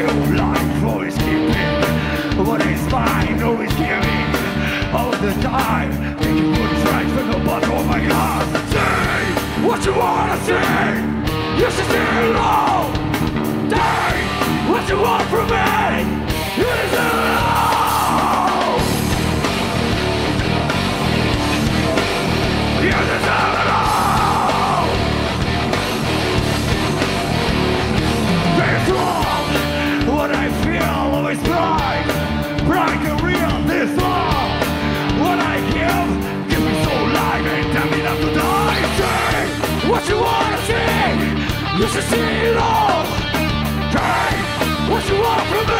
Iron blind voice is a seal Take what you want from me